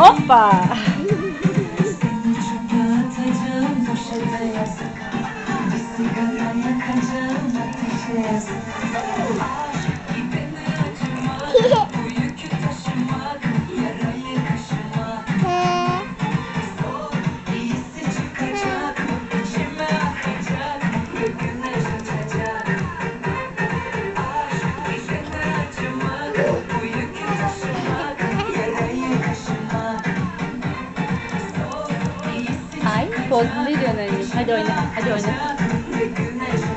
Hoppa. 说你的呢，你拍照呢，拍照呢。